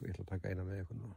ég ætla að taka eina með ykkur núna.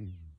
Hmm.